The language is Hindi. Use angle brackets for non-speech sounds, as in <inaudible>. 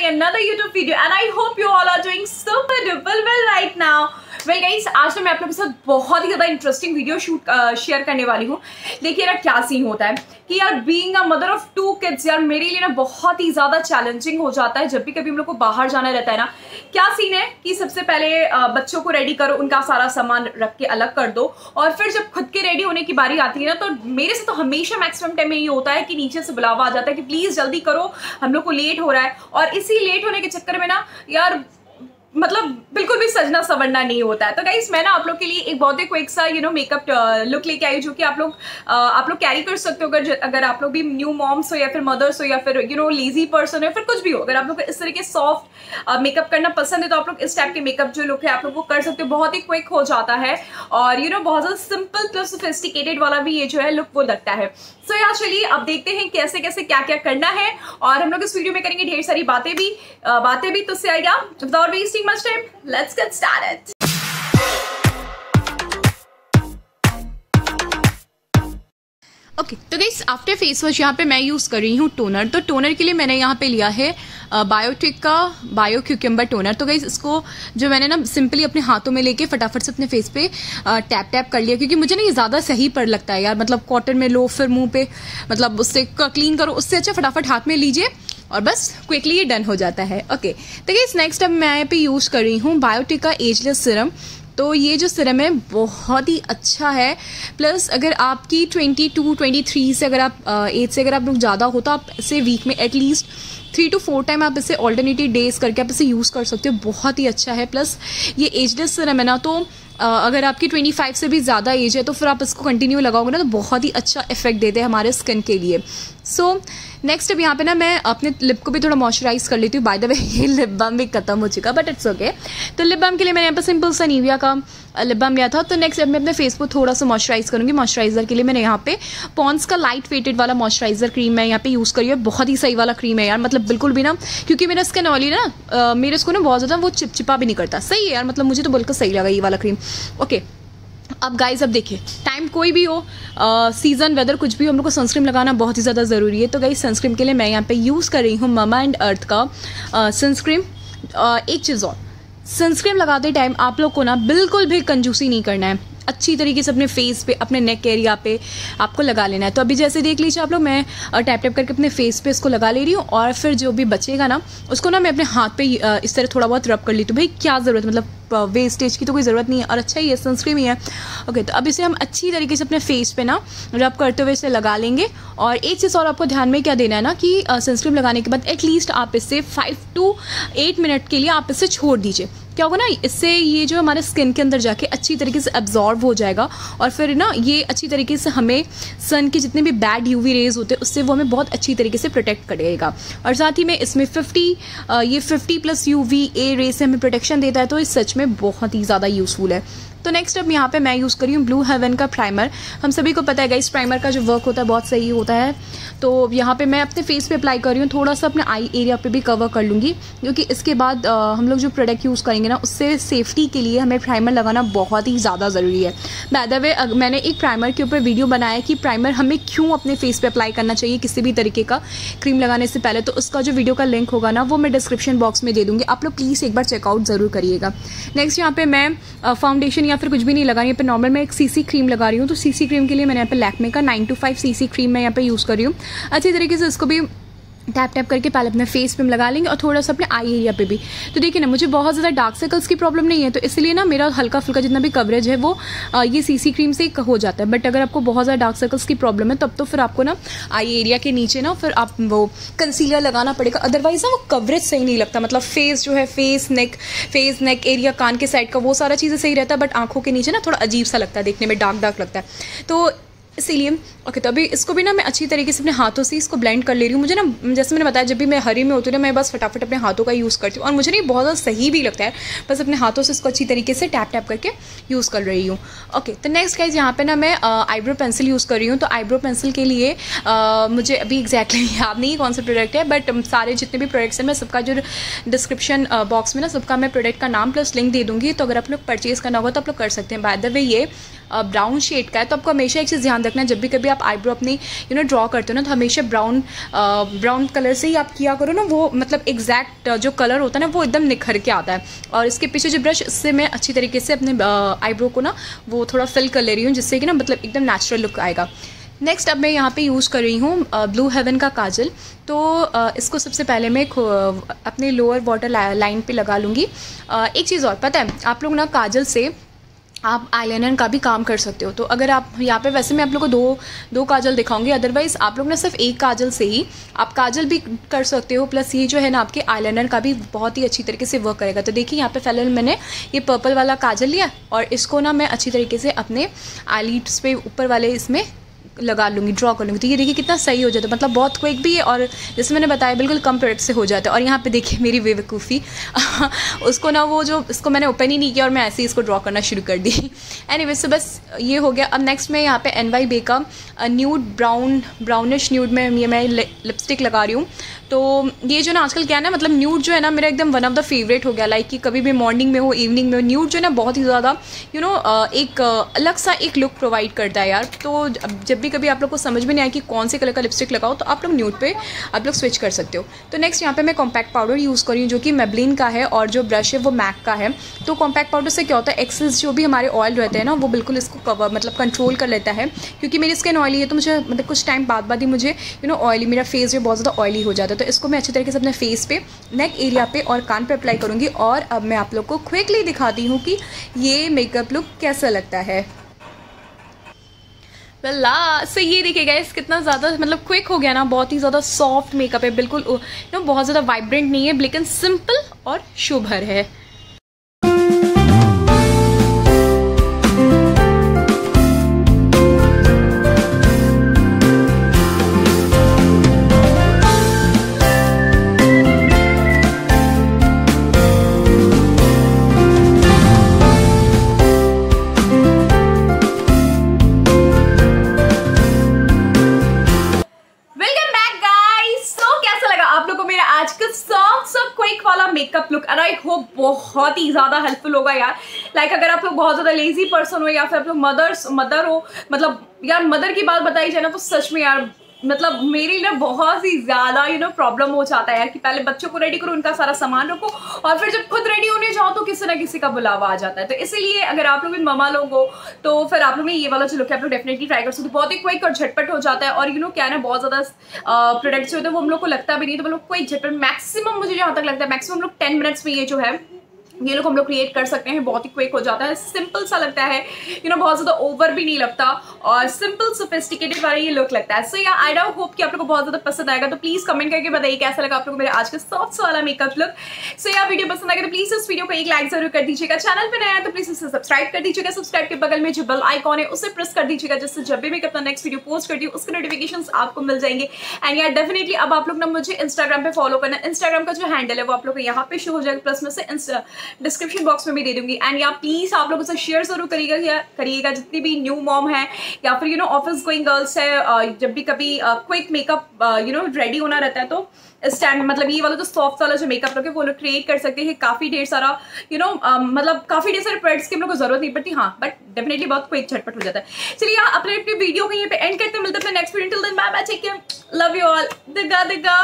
my another YouTube video and I hope you all are doing super duper well right now. Well guys आज तो मैं आप लोगों के साथ बहुत ही ज़्यादा इंटरेस्टिंग वीडियो शूट शेयर करने वाली हूँ। देखिए यार, क्या सीन होता है कि यार being a mother of two kids यार, मेरे लिए ना बहुत ही ज़्यादा चैलेंजिंग हो जाता है। जब भी कभी हम लोग को बाहर जाना रहता है ना, क्या सीन है कि सबसे पहले बच्चों को रेडी करो, उनका सारा सामान रख के अलग कर दो और फिर जब खुद के रेडी होने की बारी आती है ना तो मेरे से तो हमेशा मैक्सिमम टाइम में ये होता है कि नीचे से बुलावा आ जाता है कि प्लीज़ जल्दी करो, हम लोग को लेट हो रहा है। और इसी लेट होने के चक्कर में ना, यार मतलब बिल्कुल भी सजना सवरना नहीं होता है। तो गाइस मैं ना आप लोग के लिए एक बहुत ही क्विक सा यू नो मेकअप लुक लेके आई जो कि आप लोग uh, आप लोग कैरी कर सकते हो। अगर अगर आप लोग भी न्यू मॉम्स हो या फिर मदर्स हो या फिर यू नो लेजी पर्सन हो फिर कुछ भी हो। अगर आप लोग इस तरह के सॉफ्ट मेकअप uh, करना पसंद है तो आप लोग इस टाइप के मेकअप जो लुक है आप लोग वो कर सकते हो। बहुत ही क्विक हो जाता है। और यू नो बहुत ज़्यादा सिंपल प्लस सोफिस्टिकेटेड वाला भी ये जो है लुक वो लगता है। सो so, यार चलिए अब देखते हैं कैसे कैसे क्या क्या करना है। और हम लोग इस वीडियो में करेंगे ढेर सारी बातें भी बातें भी। तो से आएगा without wasting much time let's get started okay तो गई आफ्टर फेस वॉश यहाँ पे मैं यूज़ कर रही हूँ टोनर तो टोनर के लिए मैंने यहाँ पे लिया है बायोटिक का बायो क्यूकम्बर टोनर तो गई इसको जो मैंने ना सिंपली अपने हाथों में लेके फटाफट से अपने फेस पे टैप टैप कर लिया, क्योंकि मुझे ना ये ज़्यादा सही पड़ लगता है यार. मतलब कॉटन में लो, फिर मुँह पे मतलब उससे क्लीन करो, उससे अच्छा फटाफट हाथ में लीजिए. और बस क्विकली ये डन हो जाता है। ओके तो गई नेक्स्ट अब मैं यहाँ पे यूज़ कर रही हूँ बायोटिक एजलेस सिरम तो ये जो सिरम है बहुत ही अच्छा है। प्लस अगर आपकी 22, 23 से अगर आप एज से अगर आप लोग ज़्यादा हो तो आप इसे वीक में at least three two four time आप इसे ऑल्टरनेटिव डेज़ करके आप इसे यूज़ कर सकते हो। बहुत ही अच्छा है। प्लस ये एजलेस सिरम है ना तो अगर आपकी 25 से भी ज़्यादा एज है तो फिर आप इसको कंटिन्यू लगाओगे ना तो बहुत ही अच्छा इफ़ेक्ट देते हैं हमारे स्किन के लिए। सो so, नेक्स्ट अब यहाँ पे ना मैं अपने लिप को भी थोड़ा मॉइस्चराइज कर लेती हूँ। बाय द वे ये लिप बाम भी खत्म हो चुका बट इट्स ओके तो लिप बाम के लिए मैंने यहाँ पर सिंपल सा नीविया का लिप बाम लिया था। तो नेक्स्ट अब मैं अपने फेस को थोड़ा सा मॉइस्चराइज करूँगी। मॉइस्चराइजर के लिए मैंने यहाँ पे पॉन्स का लाइट वेटेड वाला मॉइस्चराइजर क्रीम मैं यहाँ पे यूज़ करी है। बहुत ही सही वाला क्रीम है यार। मतलब बिल्कुल भी ना, क्योंकि मेरा स्किन ऑयली ना मेरे इसको ना बहुत ज़्यादा वो चिपचिपा भी नहीं करता। सही है यार मतलब मुझे तो बिल्कुल सही लगा ये वाला क्रीम ओके अब गाइज़ अब देखिए टाइम कोई भी हो सीज़न वेदर कुछ भी हो, हम लोग को सनस्क्रीन लगाना बहुत ही ज़्यादा ज़रूरी है। तो गाइज़ सनस्क्रीन के लिए मैं यहाँ पे यूज़ कर रही हूँ ममा एंड अर्थ का सनस्क्रीन एक चीज़ और सनस्क्रीन लगाते टाइम आप लोग को ना बिल्कुल भी कंजूसी नहीं करना है। अच्छी तरीके से अपने फेस पे, अपने नेक एरिया पे आपको लगा लेना है। तो अभी जैसे देख लीजिए आप लोग, मैं टैप टैप करके अपने फेस पे इसको लगा ले रही हूँ और फिर जो भी बचेगा ना, उसको ना मैं अपने हाथ पे इस तरह थोड़ा बहुत रब कर ली तो भाई, क्या ज़रूरत मतलब वेस्टेज की तो कोई ज़रूरत नहीं है, और अच्छा ही है सनस्क्रीन ही है। ओके तो अब इसे हम अच्छी तरीके से अपने फेस पे ना रब करते हुए इसे लगा लेंगे, और एक चीज़ और आपको ध्यान में क्या देना है ना, कि सनस्क्रीन लगाने के बाद एटलीस्ट आप इसे फाइव टू एट मिनट के लिए आप इसे छोड़ दीजिए। क्या होगा ना, इससे ये जो हमारे स्किन के अंदर जाके अच्छी तरीके से एब्जॉर्ब हो जाएगा, और फिर ना, ये अच्छी तरीके से हमें सन के जितने भी बैड यूवी रेज होते हैं, उससे वो हमें बहुत अच्छी तरीके से प्रोटेक्ट करेगा। और साथ ही में इसमें 50 ये 50 प्लस यूवी ए रेज से हमें प्रोटेक्शन देता है तो इस सच में बहुत ही ज़्यादा यूज़फुल है। तो नेक्स्ट अब यहाँ पे मैं यूज़ करी हूँ ब्लू हेवन का प्राइमर हम सभी को पता है गाइस प्राइमर का जो वर्क होता है बहुत सही होता है। तो यहाँ पे मैं अपने फेस पे अप्लाई कर रही हूँ थोड़ा सा अपने आई एरिया पे भी कवर कर लूँगी क्योंकि इसके बाद आ, हम लोग जो प्रोडक्ट यूज़ करेंगे ना उससे सेफ्टी के लिए हमें प्राइमर लगाना बहुत ही ज़्यादा ज़रूरी है। बाय वे मैंने एक प्राइमर के ऊपर वीडियो बनाया कि प्राइमर हमें क्यों अपने फेस पर अप्लाई करना चाहिए किसी भी तरीके का क्रीम लगाने से पहले। तो उसका जो वीडियो का लिंक होगा ना वो मैं डिस्क्रिप्शन बॉक्स में दे दूँगी। आप लोग प्लीज़ एक बार चेकआउट ज़रूर करिएगा। नेक्स्ट यहाँ पर मैं फाउंडेशन या फिर कुछ भी नहीं लगा रही यहाँ पे नॉर्मल मैं एक सीसी क्रीम लगा रही हूँ। तो सीसी क्रीम के लिए मैंने यहाँ पे लैकमे का nine to five CC cream मैं यहाँ पे यूज़ कर रही हूँ। अच्छी तरीके से इसको भी टैप टैप करके पहले अपने फेस पे हम लगा लेंगे और थोड़ा सा अपने आई एरिया पे भी। तो देखिए ना, मुझे बहुत ज़्यादा डार्क सर्कल्स की प्रॉब्लम नहीं है तो इसलिए ना मेरा हल्का फुल्का जितना भी कवरेज है वो ये सीसी क्रीम से हो जाता है। बट अगर आपको बहुत ज़्यादा डार्क सर्कल्स की प्रॉब्लम है, तब तो फिर आपको ना आई एरिया के नीचे ना फिर आप वो कंसीलर लगाना पड़ेगा। अदरवाइज़ ना वो कवरेज सही नहीं लगता। मतलब फेस जो है face neck face neck area कान के साइड का वो सारा चीज़ें सही रहता है बट आँखों के नीचे ना थोड़ा अजीब सा लगता है देखने में डार्क डार्क लगता है। तो इसीलिए ओके तो अभी इसको भी ना मैं अच्छी तरीके से अपने हाथों से इसको ब्लेंड कर ले रही हूँ। मुझे ना, जैसे मैंने बताया, जब भी मैं हरी में होती हूँ ना, मैं बस फटाफट अपने हाथों का यूज़ करती हूँ। और मुझे नहीं बहुत ज़्यादा सही भी लगता है। बस अपने हाथों से इसको अच्छी तरीके से टैप टैप करके यूज़ कर रही हूँ। ओके तो नेक्स्ट गाइज़ यहाँ पे ना मैं आईब्रो पेंसिल यूज़ कर रही हूँ। तो आईब्रो पेंसिल के लिए मुझे अभी एक्जैक्टली <laughs> याद नहीं कौन सा प्रोडक्ट है बट सारे जितने भी प्रोडक्ट्स हैं, मैं सबका जो डिस्क्रिप्शन बॉक्स में ना, सबका मैं प्रोडक्ट का नाम प्लस लिंक दे दूँगी। तो अगर आप लोग परचेज़ करना होगा तो आप लोग कर सकते हैं। बाय द वे ये ब्राउन शेड का है तो आपको हमेशा एक चीज़ ध्यान रखना है, जब भी कभी आप आईब्रो अपनी यू नो ड्रॉ करते हो ना तो हमेशा ब्राउन ब्राउन कलर से ही आप किया करो ना, वो मतलब एग्जैक्ट जो कलर होता है ना, वो एकदम निखर के आता है। और इसके पीछे जो ब्रश इससे मैं अच्छी तरीके से अपने आईब्रो को ना, वो थोड़ा फिल कर ले रही हूँ, जिससे कि ना मतलब एकदम नेचुरल लुक आएगा। नेक्स्ट अब मैं यहाँ पे यूज़ कर रही हूँ ब्लू हेवन का काजल। तो इसको सबसे पहले मैं अपने लोअर वाटर लाइन पे लगा लूँगी। एक चीज़ और, पता है, आप लोग ना काजल से आप आईलाइनर का भी काम कर सकते हो। तो अगर आप यहाँ पे वैसे मैं आप लोग को दो दो काजल दिखाऊँगी अदरवाइज़ आप लोग ना सिर्फ़ एक काजल से ही आप काजल भी कर सकते हो प्लस ये जो है ना आपके आईलाइनर का भी बहुत ही अच्छी तरीके से वर्क करेगा। तो देखिए यहाँ पे फ़िलहाल मैंने ये पर्पल वाला काजल लिया और इसको ना मैं अच्छी तरीके से अपने आई पे ऊपर वाले इसमें लगा लूँगी ड्रॉ कर लूँगी। तो ये देखिए कितना सही हो जाता है। मतलब बहुत क्विक भी है और जैसे मैंने बताया, बिल्कुल कम प्रोडक्ट से हो जाता है। और यहाँ पे देखिए मेरी बेवकूफ़ी। <laughs> उसको ना वो जो, इसको मैंने ओपन ही नहीं किया और मैं ऐसे ही इसको ड्रॉ करना शुरू कर दी। <laughs> एनी वैसे बस ये हो गया। अब नेक्स्ट मैं यहाँ पर एन वाई बे का न्यूड ब्राउन ब्राउनिश न्यूड में ये मैं लिपस्टिक लगा रही हूँ। तो ये जो ना आजकल क्या है ना मतलब न्यूड जो है ना, मेरा एकदम वन ऑफ़ द फेवरेट हो गया लाइक कि कभी भी मॉर्निंग में हो इवनिंग में हो न्यूड जो है ना बहुत ही ज़्यादा यू नो एक अलग सा एक लुक प्रोवाइड करता है यार। तो जब भी कभी आप लोग को समझ में नहीं आए कि कौन से कलर का लिपस्टिक लगाओ तो आप लोग न्यूड पे आप लोग स्विच कर सकते हो। तो नेक्स्ट यहाँ पर मैं कॉम्पैक्ट पाउडर यूज़ करी हूँ, जो कि मेबलिन का है और जो ब्रश है वो मैक का है। तो कॉम्पैक्ट पाउडर से क्या होता है एक्सेस जो भी हमारे ऑयल रहते हैं ना, वो बिल्कुल इसको कवर मतलब कंट्रोल कर लेता है। क्योंकि मेरी स्किन ऑयली है तो मुझे मतलब कुछ टाइम बाद बाद ही मुझे यू नो ऑयली मेरा फेस जो बहुत ज़्यादा ऑयली हो जाता है। तो इसको मैं अच्छी तरीके से अपने फेस पे नेक एरिया पे और कान पे अप्लाई करूँगी और अब मैं आप लोग को क्विकली दिखाती हूँ कि ये मेकअप लुक कैसा लगता है। ला सो ये देखिए गाइस कितना ज़्यादा मतलब क्विक हो गया ना, बहुत ही ज़्यादा सॉफ्ट मेकअप है, बिल्कुल नो बहुत ज़्यादा वाइब्रेंट नहीं है, लेकिन सिंपल और शुभर है। लुक एंड आई होप बहुत ही ज़्यादा हेल्पफुल होगा यार। लाइक अगर आप लोग बहुत ज़्यादा लेजी पर्सन हो या फिर आप लोग मदर्स मदर हो मतलब यार मदर की बात बताई जाए ना तो सच में यार मतलब मेरे लिए बहुत ही ज़्यादा यू नो प्रॉब्लम हो जाता है कि पहले बच्चों को रेडी करो, उनका सारा सामान रखो और फिर जब खुद रेडी होने जाओ तो किसी ना किसी का बुलावा आ जाता है। तो इसीलिए अगर आप लोग भी ममा लोग हो तो फिर आप लोग ये वाला जो लुक है आप लोग डेफिनेटली ट्राई कर सकते हो। बहुत ही क्विक और झटपट हो जाता है और यू नो क्या ना, बहुत ज़्यादा प्रोडक्ट्स होते हैं वो हम लोग को लगता भी नहीं तो मतलब क्विक झटपट मैक्सिमम मुझे जहाँ तक लगता है मैक्सिमम लोग टेन मिनट्स में ये जो है ये लोग हम लोग क्रिएट कर सकते हैं बहुत ही क्विक हो जाता है। सिंपल सा लगता है। यू you नो know, बहुत ज़्यादा ओवर भी नहीं लगता और सिंपल सोफिस्टिकेटेड वाला ये लुक लगता है। सो या आई डाउ होप कि आप लोग को बहुत ज़्यादा पसंद आएगा। तो प्लीज़ कमेंट करके बताइए कैसा लगा आप लोग मेरे आज का सॉफ्ट वाला मेकअप लुक सो या वीडियो पसंद आएगा तो प्लीज़ इस वीडियो को एक लाइक ज़रूर कर दीजिएगा। चैनल पर नया तो प्लीज़ इसे सब्सक्राइब कर दीजिएगा। सब्सक्राइब के बगल में जो बेल आइकॉन है उसे प्रेस कर दीजिएगा जिससे जब भी मैं अपना नेक्स्ट वीडियो पोस्ट करती हूँ उसके नोटिफिकेशन आपको मिल जाएँगे। एंड यार डेफिनेटली अब आप लोग ना मुझे इंस्टाग्राम पर फॉलो करना। इंस्टाग्राम का जो हैंडल है वो आप लोग को यहाँ पे शो हो जाएगा। प्लस में से डिस्क्रिप्शन बॉक्स में भी दे दूँगी। एंड या प्लीज़ आप लोग उसे शेयर ज़रूर करिएगा करिएगा, जितनी भी न्यू मॉम है, या फिर you know office going girls है जब भी कभी quick makeup you know ready होना रहता है तो स्टैंड मतलब ये वाला जो सॉफ्ट वाला जो मेकअप है वो लोग क्रिएट कर सकते हैं। काफ़ी ढेर सारा यू नो मतलब काफ़ी ढेर सारे प्रोडक्ट्स की हम लोग को ज़रूरत नहीं पड़ती। हाँ बट डेफिनेटली बहुत क्विक झटपट हो जाता है। चलिए यहाँ, अपने वीडियो को यहाँ पे एंड करते हैं। मिलते हैं next video till then bye bye take care love you all दिगा दिगा